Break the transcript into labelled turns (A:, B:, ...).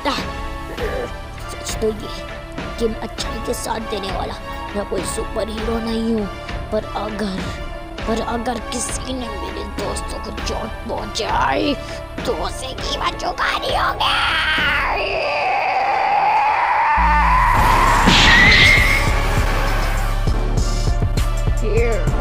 A: सकता सच तो ये कि मैं अच्छाई के साथ देने वाला, मैं कोई सुपर हीरो नहीं हूँ। पर अगर पर अगर किसी ने मेरे दोस्तों को चोट पहुंचाई तो उसे कीमत चुकानी होगी। Here.